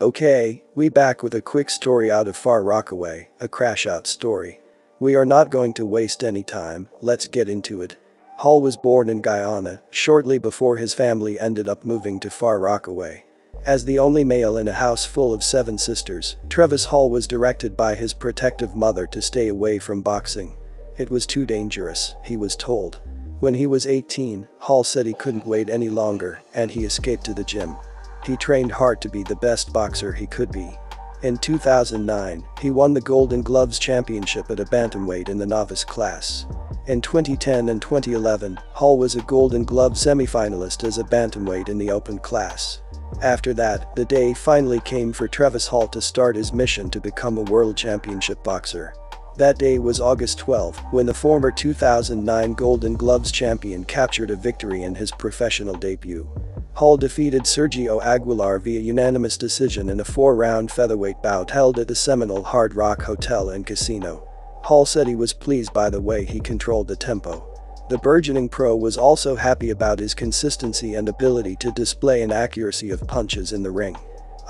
Okay, we back with a quick story out of Far Rockaway, a crash out story. We are not going to waste any time, let's get into it. Hall was born in Guyana shortly before his family ended up moving to Far Rockaway. As the only male in a house full of seven sisters, Trevis Hall was directed by his protective mother to stay away from boxing. It was too dangerous, he was told. When he was 18, Hall said he couldn't wait any longer and he escaped to the gym. He trained hard to be the best boxer he could be. In 2009, he won the Golden Gloves Championship at a bantamweight in the novice class. In 2010 and 2011, Hall was a Golden Glove semifinalist as a bantamweight in the open class. After that, the day finally came for Trevis Hall to start his mission to become a world championship boxer. That day was August 12 when the former 2009 Golden Gloves champion captured a victory in his professional debut. Hall defeated Sergio Aguilar via unanimous decision in a four-round featherweight bout held at the Seminole Hard Rock Hotel and Casino. Hall said he was pleased by the way he controlled the tempo. The burgeoning pro was also happy about his consistency and ability to display an accuracy of punches in the ring.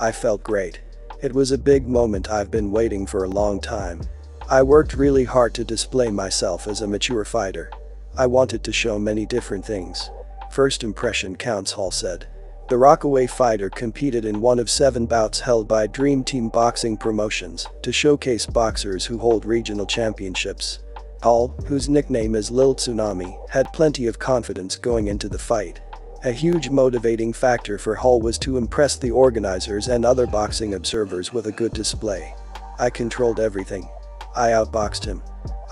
I felt great. It was a big moment I've been waiting for a long time. I worked really hard to display myself as a mature fighter. I wanted to show many different things. First impression counts Hall said. The Rockaway fighter competed in one of seven bouts held by Dream Team Boxing Promotions to showcase boxers who hold regional championships. Hall, whose nickname is Lil Tsunami, had plenty of confidence going into the fight. A huge motivating factor for Hall was to impress the organizers and other boxing observers with a good display. I controlled everything. I outboxed him.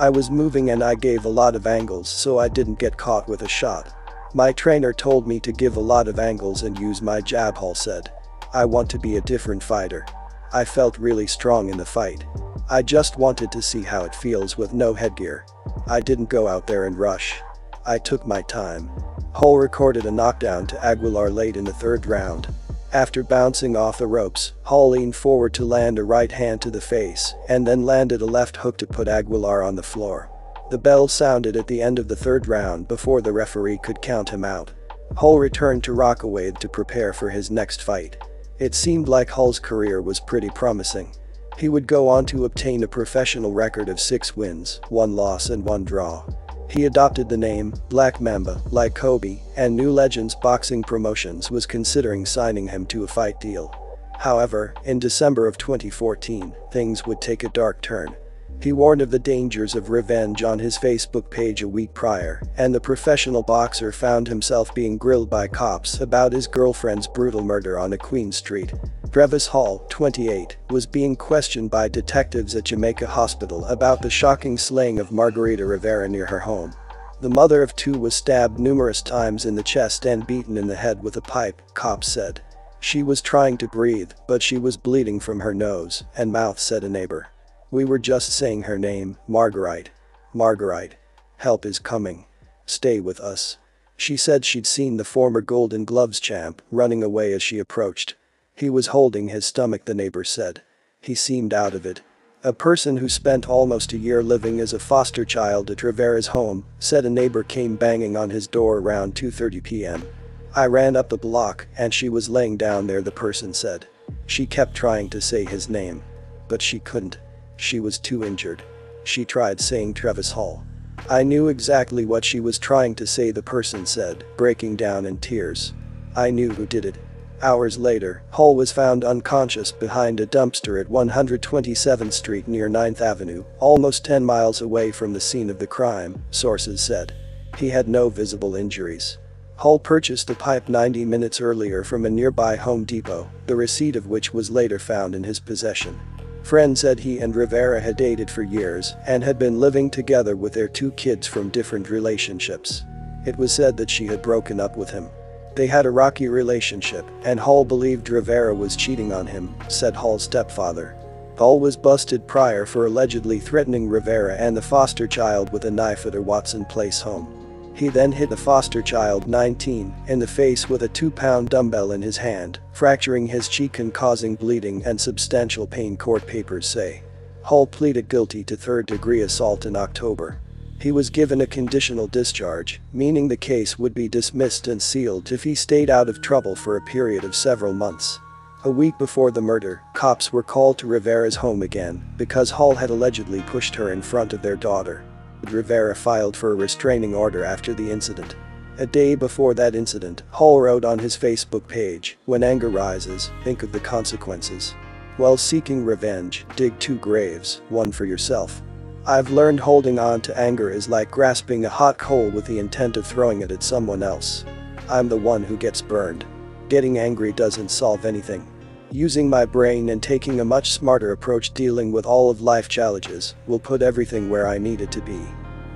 I was moving and I gave a lot of angles so I didn't get caught with a shot. My trainer told me to give a lot of angles and use my jab Hall said. I want to be a different fighter. I felt really strong in the fight. I just wanted to see how it feels with no headgear. I didn't go out there and rush. I took my time. Hall recorded a knockdown to Aguilar late in the third round. After bouncing off the ropes, Hall leaned forward to land a right hand to the face and then landed a left hook to put Aguilar on the floor. The bell sounded at the end of the third round before the referee could count him out. Hall returned to Rockaway to prepare for his next fight. It seemed like Hall's career was pretty promising. He would go on to obtain a professional record of 6 wins, 1 loss and 1 draw. He adopted the name Black Mamba like Kobe and New Legends Boxing Promotions was considering signing him to a fight deal. However, in December of 2014, things would take a dark turn. He warned of the dangers of revenge on his Facebook page a week prior, and the professional boxer found himself being grilled by cops about his girlfriend's brutal murder on a Queen Street. Trevis Hall, 28, was being questioned by detectives at Jamaica Hospital about the shocking slaying of Margarita Rivera near her home. The mother of two was stabbed numerous times in the chest and beaten in the head with a pipe, cops said. She was trying to breathe, but she was bleeding from her nose and mouth said a neighbor. We were just saying her name, Marguerite. Marguerite. Help is coming. Stay with us. She said she'd seen the former Golden Gloves champ running away as she approached. He was holding his stomach the neighbor said. He seemed out of it. A person who spent almost a year living as a foster child at Rivera's home said a neighbor came banging on his door around 2.30 p.m. I ran up the block and she was laying down there the person said. She kept trying to say his name. But she couldn't. She was too injured. She tried saying Trevis Hall. I knew exactly what she was trying to say the person said, breaking down in tears. I knew who did it. Hours later, Hall was found unconscious behind a dumpster at 127th Street near 9th Avenue, almost 10 miles away from the scene of the crime, sources said. He had no visible injuries. Hall purchased the pipe 90 minutes earlier from a nearby Home Depot, the receipt of which was later found in his possession. Friends said he and Rivera had dated for years and had been living together with their two kids from different relationships. It was said that she had broken up with him. They had a rocky relationship, and Hall believed Rivera was cheating on him, said Hall's stepfather. Hall was busted prior for allegedly threatening Rivera and the foster child with a knife at her Watson Place home. He then hit the foster child 19 in the face with a 2-pound dumbbell in his hand, fracturing his cheek and causing bleeding and substantial pain court papers say. Hall pleaded guilty to third-degree assault in October. He was given a conditional discharge, meaning the case would be dismissed and sealed if he stayed out of trouble for a period of several months. A week before the murder, cops were called to Rivera's home again because Hall had allegedly pushed her in front of their daughter. Rivera filed for a restraining order after the incident. A day before that incident, Hall wrote on his Facebook page, when anger rises, think of the consequences. While seeking revenge, dig two graves, one for yourself. I've learned holding on to anger is like grasping a hot coal with the intent of throwing it at someone else. I'm the one who gets burned. Getting angry doesn't solve anything. Using my brain and taking a much smarter approach dealing with all of life challenges will put everything where I need it to be.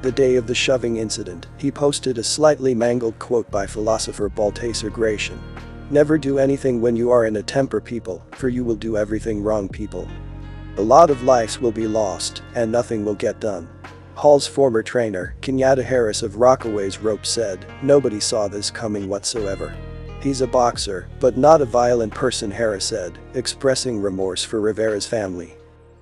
The day of the shoving incident, he posted a slightly mangled quote by philosopher Baltasar Gracian. Never do anything when you are in a temper people, for you will do everything wrong people. A lot of lives will be lost, and nothing will get done. Hall's former trainer, Kenyatta Harris of Rockaway's Rope said, nobody saw this coming whatsoever. He's a boxer, but not a violent person Harris said, expressing remorse for Rivera's family.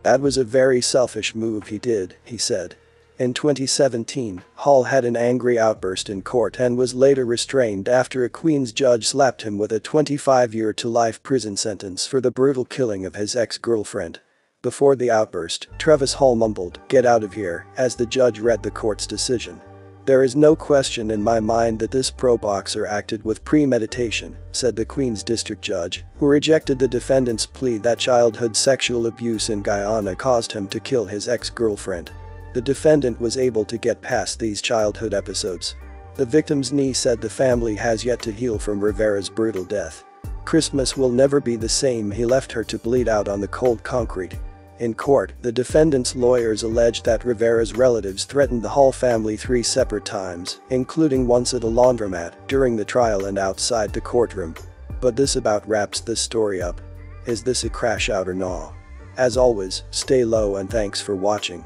That was a very selfish move he did, he said. In 2017, Hall had an angry outburst in court and was later restrained after a Queens judge slapped him with a 25-year to life prison sentence for the brutal killing of his ex-girlfriend. Before the outburst, Trevis Hall mumbled, get out of here, as the judge read the court's decision. There is no question in my mind that this pro boxer acted with premeditation, said the Queens district judge, who rejected the defendant's plea that childhood sexual abuse in Guyana caused him to kill his ex-girlfriend. The defendant was able to get past these childhood episodes. The victim's niece said the family has yet to heal from Rivera's brutal death. Christmas will never be the same he left her to bleed out on the cold concrete. In court, the defendant's lawyers alleged that Rivera's relatives threatened the Hall family three separate times, including once at a laundromat, during the trial and outside the courtroom. But this about wraps this story up. Is this a crash out or no? As always, stay low and thanks for watching.